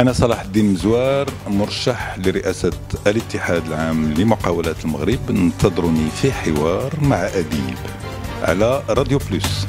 أنا صلاح الدين مزوار مرشح لرئاسة الاتحاد العام لمقاولات المغرب. انتظروني في حوار مع أديب على راديو بلوس